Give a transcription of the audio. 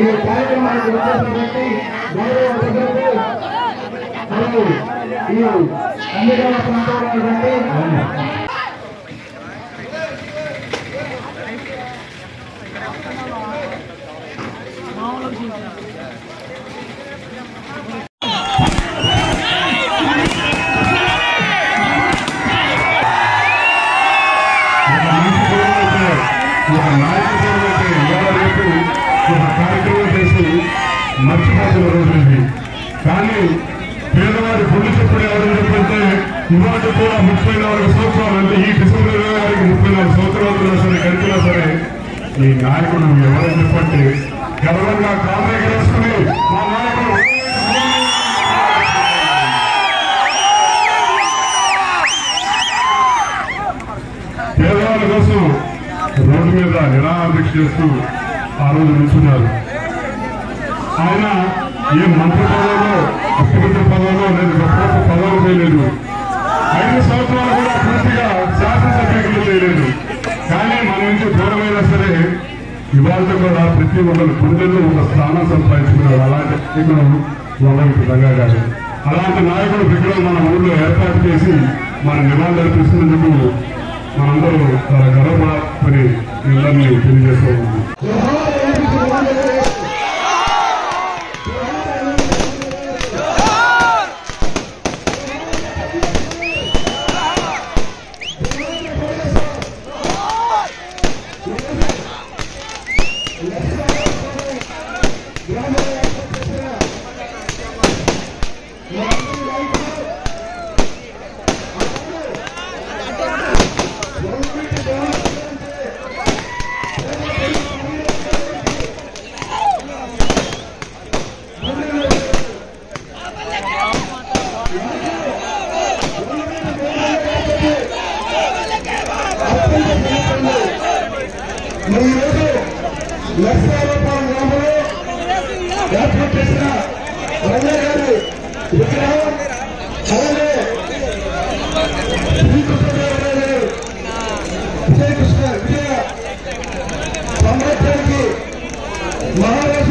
ఈ కార్యక్రమానికి వచ్చేసినటువంటి గౌరవ సభ్యులకు మరియు ఈ అంబేద్కర్ ప్రాంతంలో ఉన్నటువంటి మర్చిపోతున్న రోజు ఇది కానీ పేదవారి గుండె చెప్పుడు ఎవరు చెప్తే ఇవాళ కూడా ముప్పై నాలుగు సంవత్సరాలు అంటే ఈ డిసెంబర్ ఇరవై ఆరుకి ముప్పై నాలుగు సంవత్సరాలు సరే గడిపినా సరే ఈ నాయకుడు ఎవరని చెప్పండి? గర్వంగా కాలు ఎగరేసుకుని మా నాయకుడు పేదవాళ్ళ కోసం రోడ్డు మీద నిరాదీక్ష చేస్తూ ఆ రోజు నిలుచున్నారు. ఆయన ఏ మంత్రి పదవిలో ముఖ్యమంత్రి పదవిలో నేను గొప్ప పదవులు చేయలేదు. ఐదు సంవత్సరాలు కూడా పూర్తిగా శాసనసభ్యులు చేయలేదు. కానీ మన నుంచి దూరమైనా సరే ఇవాళ కూడా ప్రతి ఒక్కరు గుండెల్లో ఒక స్థానం సంపాదించుకున్నారు. అలాంటి ఇక్కడ ఉండడానికి రంగా గారు అలాంటి నాయకుడు విగ్రహం మన ఊళ్ళో ఏర్పాటు చేసి మన నివాళులు అర్పిస్తున్నందుకు మనందరూ చాలా గర్వపడి అందరినీ తెలియజేస్తూ ఉన్నాం. Yeah. నువ్వు ఈరోజు లక్ష రూపాయల గ్రామంలో ఏర్పాటు చేసిన రమణ గారి విగ్రహం అలాగే శ్రీకృష్ణదేవరాయలు విజయకృష్ణ విజయ సామ్రాజ్యానికి మహారాష్ట్ర